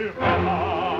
Hilfe